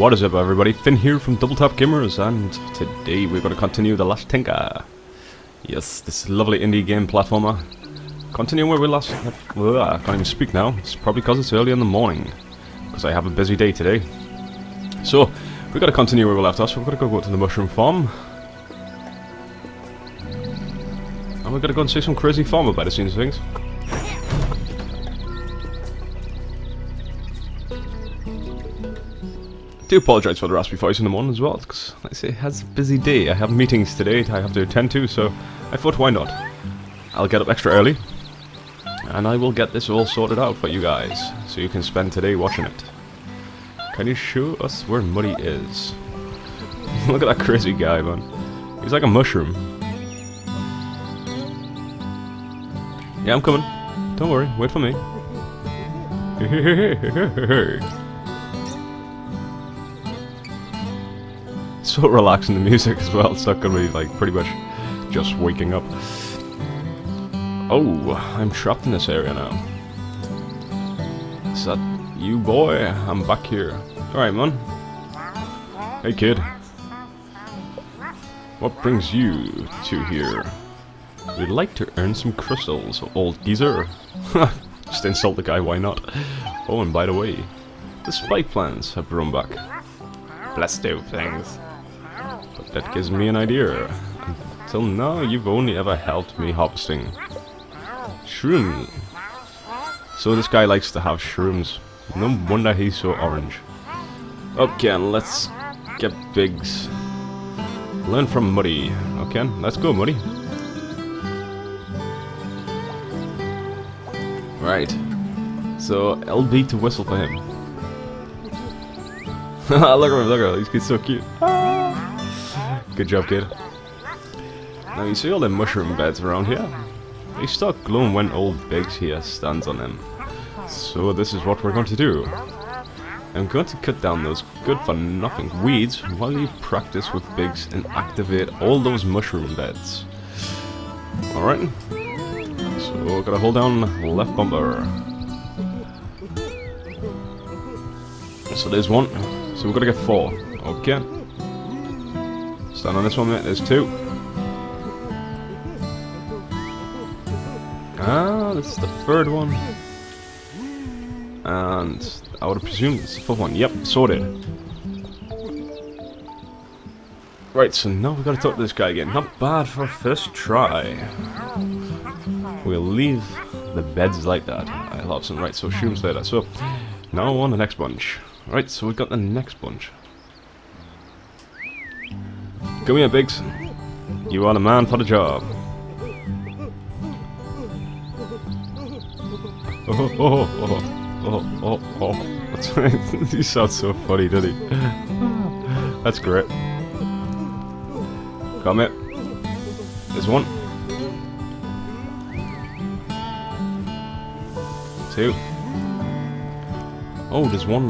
What is up everybody, Finn here from Double Tap Gamers and today we're going to continue The Last Tinker. Yes, this lovely indie game platformer. Continuing where we last... Uh, I can't even speak now, it's probably because it's early in the morning. Because I have a busy day today. So, we've got to continue where we left off, so we've got to go to the mushroom farm. And we've got to go and see some crazy farmer by the scenes of things. Do apologise for the raspy voice in the morning as well, because like I say, it has a busy day. I have meetings today I have to attend to, so I thought why not? I'll get up extra early, and I will get this all sorted out for you guys, so you can spend today watching it. Can you show us where Muddy is? Look at that crazy guy, man. He's like a mushroom. Yeah, I'm coming. Don't worry, wait for me. so relaxing the music as well. It's not gonna be like pretty much just waking up. Oh, I'm trapped in this area now. Is that you, boy? I'm back here. Alright, man. Hey, kid. What brings you to here? We'd like to earn some crystals, old geezer. Just insult the guy, why not? Oh, and by the way, the spike plants have grown back. Bless those things. But that gives me an idea. Until now, you've only ever helped me harvesting shrooms. So this guy likes to have shrooms. No wonder he's so orange. Okay, let's get Biggs. Learn from Muddy. Okay, let's go, Muddy. Right. So, LB to whistle for him. look at him, look at him, he's so cute. Ah! Good job, kid. Now you see all the mushroom beds around here? They start glowing when old Biggs here stands on them. So this is what we're going to do. I'm going to cut down those good-for-nothing weeds while you practice with Biggs and activate all those mushroom beds. Alright. So, gotta hold down left bumper. So there's one. So we're gonna get four. Okay. Stand on this one, mate. There's two. Ah, this is the third one. And I would have presumed it's the fourth one. Yep, sorted. Right, so now we've got to talk to this guy again. Not bad for a first try. We'll leave the beds like that. I love some right, so shrooms later. So, now on the next bunch. Right, so we've got the next bunch. Come here, Biggs. You are the man for the job. Oh, oh, oh, oh, oh, oh. he sounds so funny, doesn't he? That's great. Come here. There's one. Two. Oh, there's one.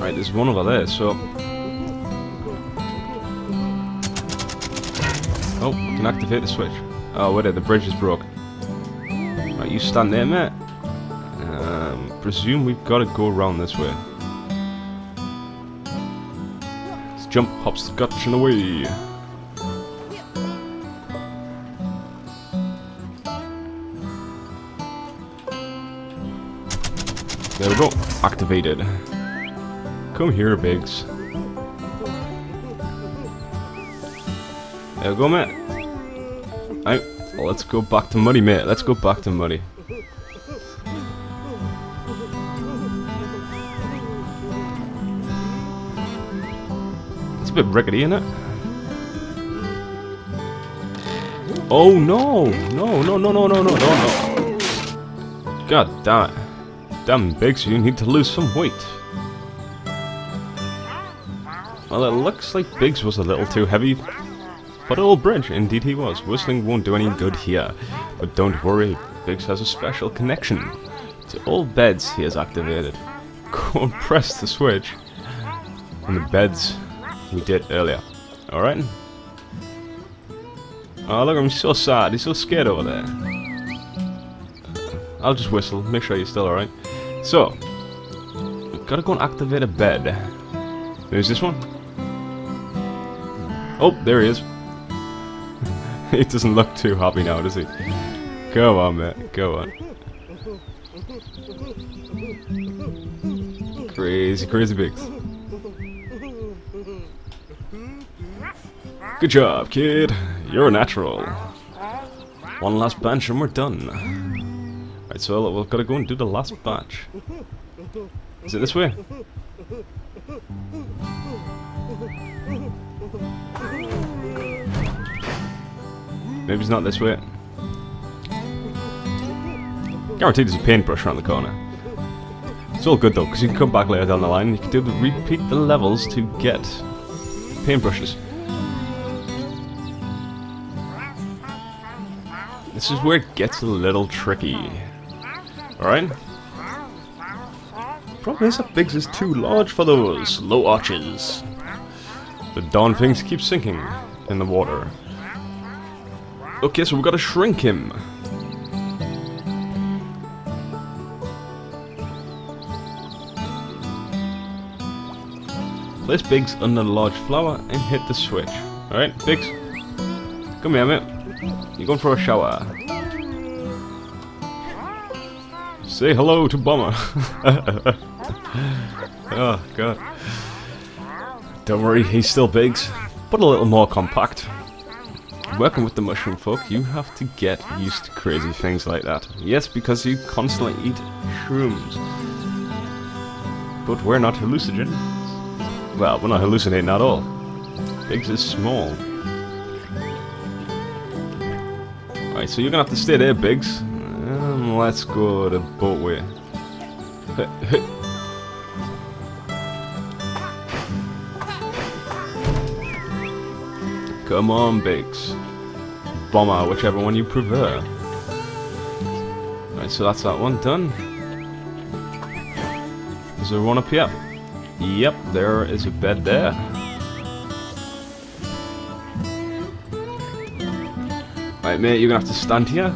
Right, there's one over there, so... can activate the switch. Oh, wait, a! the bridge is broke. Right, you stand there, mate. Um, presume we've got to go around this way. Let's jump, hop, scotch, and away. There we go. Activated. Come here, Biggs. There we go, mate. Let's go back to Muddy, mate. Let's go back to Muddy. It's a bit rickety, isn't it? Oh no! No, no, no, no, no, no, no, no. God damn it. Damn, Biggs, you need to lose some weight. Well, it looks like Biggs was a little too heavy the old bridge. Indeed he was. Whistling won't do any good here. But don't worry, Biggs has a special connection to all beds he has activated. Go and press the switch on the beds we did earlier. Alright? Oh, look, I'm so sad. He's so scared over there. I'll just whistle. Make sure you're still alright. So, Gotta go and activate a bed. There's this one. Oh, there he is. he doesn't look too happy now, does he? Go on, mate. Go on. Crazy, crazy Biggs. Good job, kid. You're a natural. One last batch and we're done. Right, so we've got to go and do the last batch. Is it this way? Maybe it's not this way. Guaranteed there's a paintbrush around the corner. It's all good though, because you can come back later down the line and you can do the repeat the levels to get paintbrushes. This is where it gets a little tricky. Alright? Problem is that Biggs is too large for those low arches. The darn things keep sinking in the water. Okay, so we've got to shrink him. Place Biggs under the large flower and hit the switch. Alright, Biggs. Come here, mate. You're going for a shower. Say hello to Bummer. oh, God. Don't worry, he's still Biggs, but a little more compact. Working with the mushroom folk, you have to get used to crazy things like that. Yes, because you constantly eat shrooms. But we're not hallucinogen. Well, we're not hallucinating at all. Biggs is small. Alright, so you're gonna have to stay there, Biggs. Um, let's go the boatway. Come on, Biggs. Bomber, whichever one you prefer. Right, so that's that one done. Is there one up here? Yep, there is a bed there. Right, mate, you're gonna have to stand here.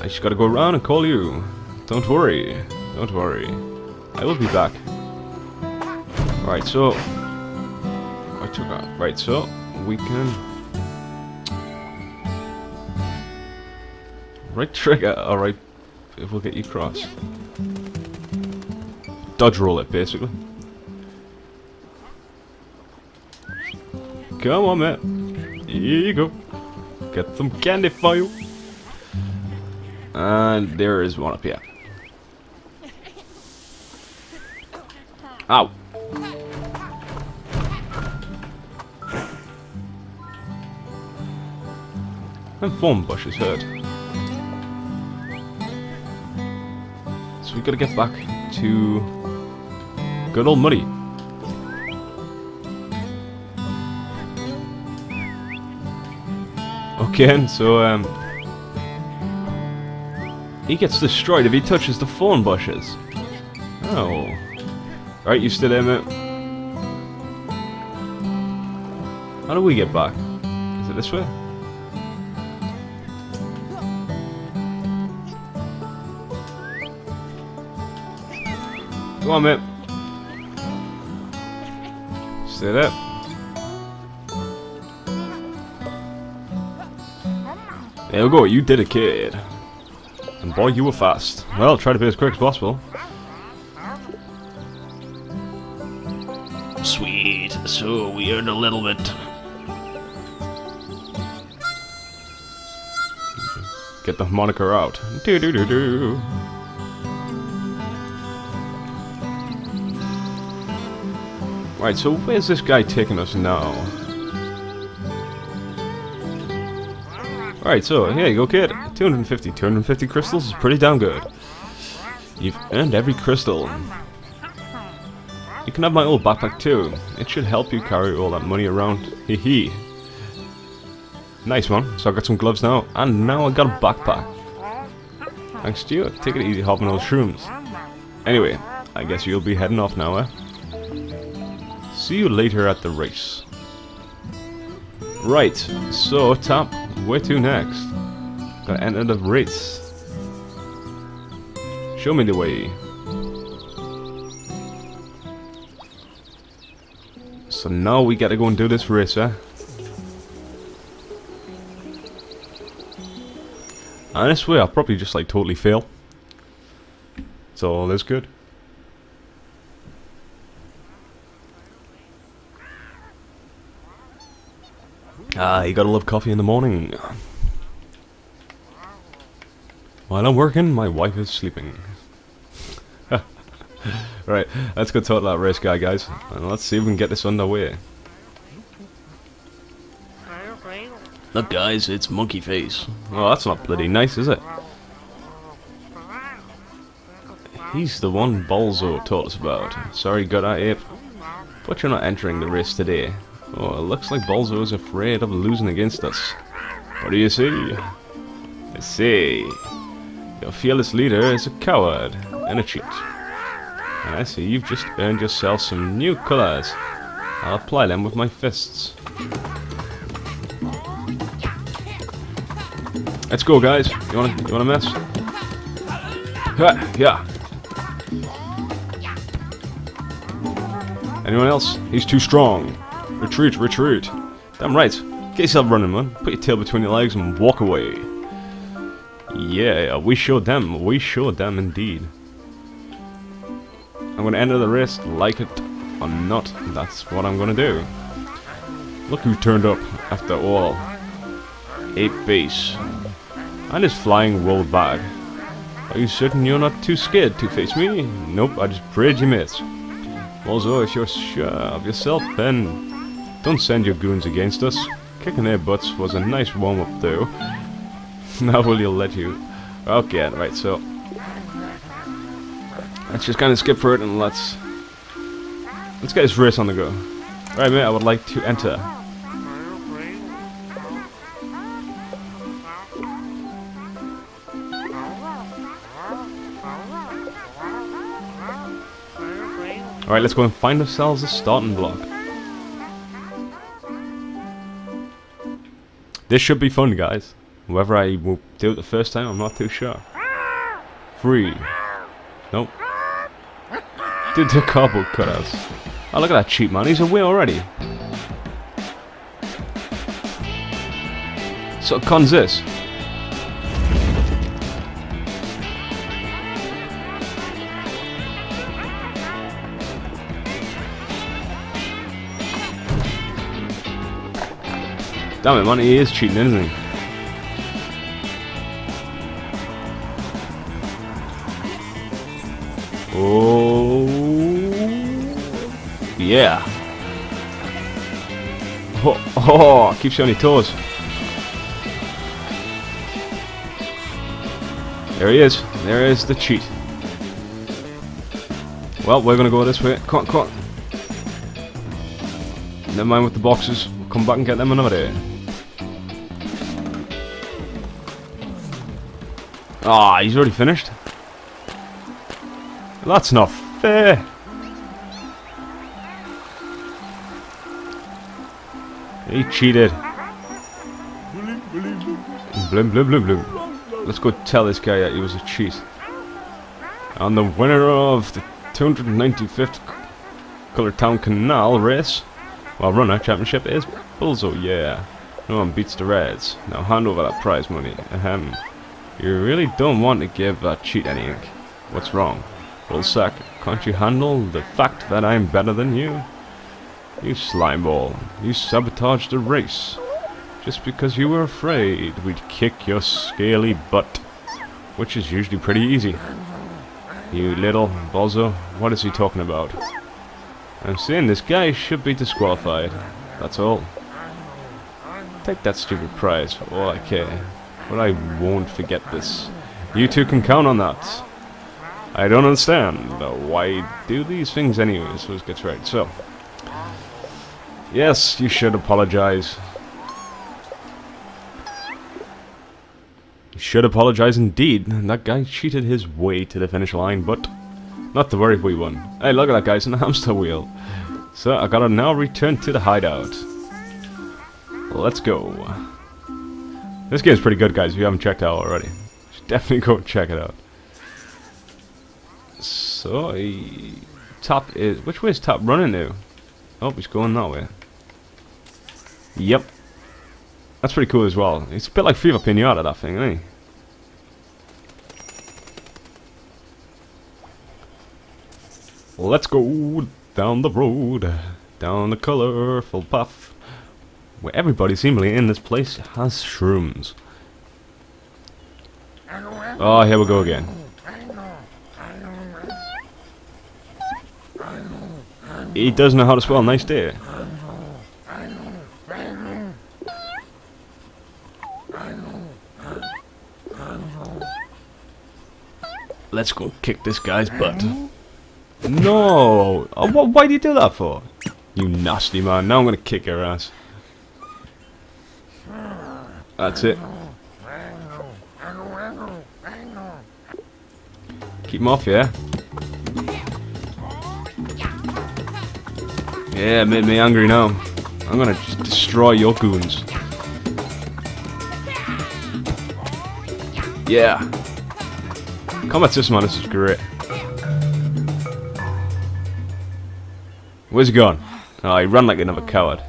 I just gotta go around and call you. Don't worry. Don't worry. I will be back. Right, so... I took out. Right, so we can... Right trigger, alright, it will get you across. Dodge roll it, basically. Come on, man. Here you go. Get some candy for you. And there is one up here. Ow. And thorn bushes hurt. So we gotta get back to good old Muddy. Okay, so um he gets destroyed if he touches the thorn bushes. Oh. Alright, you still there, mate? How do we get back? Is it this way? Come on, mate. Stay there. There we go, you did it, kid. And boy, you were fast. Well, try to be as quick as possible. Sweet. So we earned a little bit. Get the moniker out. Do do do do. Right, so where's this guy taking us now? Alright, so here you go, kid. 250. 250 crystals is pretty damn good. You've earned every crystal. You can have my old backpack too. It should help you carry all that money around. Hee hee. Nice one. So I got some gloves now, and now I got a backpack. Thanks to you. Take it easy hopping those shrooms. Anyway, I guess you'll be heading off now, eh? See you later at the race. Right, so top, where to next? Gonna enter the race. Show me the way. So now we gotta go and do this race, eh? Honestly, I'll probably just like totally fail. So that's good. Ah, you gotta love coffee in the morning. While I'm working, my wife is sleeping. right, let's go talk to that race guy, guys. And let's see if we can get this underway. Look, guys, it's Monkey Face. Oh, that's not bloody nice, is it? He's the one Balzo taught us about. Sorry, got that ape. But you're not entering the race today. Oh, it looks like Balzo is afraid of losing against us. What do you see? I see. Your fearless leader is a coward and a cheat. And I see you've just earned yourself some new colors. I'll apply them with my fists. Let's go, guys. You wanna, you wanna mess? Yeah. Anyone else? He's too strong. Retreat, retreat. Damn right. Get yourself running, man. Put your tail between your legs and walk away. Yeah, we showed them. We showed them indeed. I'm gonna enter the race, like it or not. That's what I'm gonna do. Look who turned up after all. Ape face. And his flying rolled bag. Are you certain you're not too scared to face me? Nope, I just prayed you miss. Also, if you're sure of yourself, then don't send your goons against us. Kicking their butts was a nice warm-up though. now will you let you? Okay, right, so... Let's just kind of skip for it and let's... Let's get this race on the go. Right, mate, I would like to enter. Alright, let's go and find ourselves a starting block. This should be fun, guys. Whether I will do it the first time, I'm not too sure. Three. Nope. Did the cardboard cutouts. Oh, look at that cheap man. He's away already. So, cons this. Damn it, man, he is cheating, isn't he? Oh, yeah. Oh, oh, keep you on your toes. There he is. There is the cheat. Well, we're gonna go this way. Come on, come on. Never mind with the boxes. We'll come back and get them another day. Ah, he's already finished. That's not fair. He cheated. Blim blim blim blim. Let's go tell this guy that he was a cheat. And the winner of the 295th Color Town Canal race, well, runner championship is Bulzo. Yeah, no one beats the Reds. Now hand over that prize money. Ahem. You really don't want to give that cheat any ink. What's wrong? Bullsack, can't you handle the fact that I'm better than you? You slimeball, you sabotaged the race. Just because you were afraid we'd kick your scaly butt. Which is usually pretty easy. You little bozo, what is he talking about? I'm saying this guy should be disqualified. That's all. Take that stupid prize for all I care. But I won't forget this. You two can count on that. I don't understand. Why do these things anyways? Let's get right. So, yes, you should apologize. You should apologize indeed. That guy cheated his way to the finish line, but not to worry, we won. Hey, look at that guy's in a hamster wheel. So I gotta now return to the hideout. Let's go. This game's pretty good, guys. If you haven't checked out already, definitely go check it out. So, top is which way is top running now? Oh, he's going that way. Yep. That's pretty cool as well. It's a bit like Viva Pinata, that thing, isn't he? Let's go down the road, down the colorful path, where everybody seemingly in this place has shrooms. Oh, here we go again. He does know how to spell nice day. Let's go kick this guy's butt. No! Uh, oh, what, why do you do that for? You nasty man. Now I'm to kick your ass. That's it. Keep him off, yeah? Yeah, made me angry now. I'm gonna just destroy your goons. Yeah. Combat system on this is great. Where's he gone? Oh, he ran like another coward.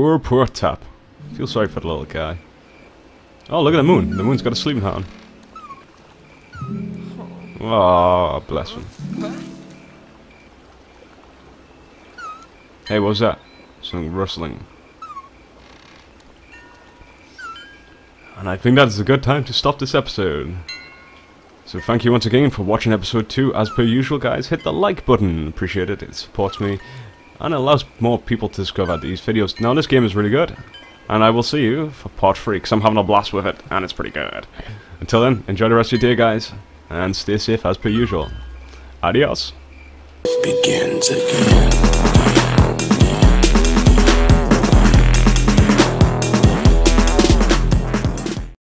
Poor, poor Tap. Feel sorry for the little guy. Oh, look at the moon. The moon's got a sleeping hat on. Oh, bless him. Hey, what was that? Something rustling. And I think that is a good time to stop this episode. So thank you once again for watching episode 2. As per usual, guys, hit the like button. Appreciate it. It supports me and it allows more people to discover these videos. Now, this game is really good. And I will see you for part 3, because I'm having a blast with it, and it's pretty good. Until then, enjoy the rest of your day, guys, and stay safe as per usual. Adios. Begins again.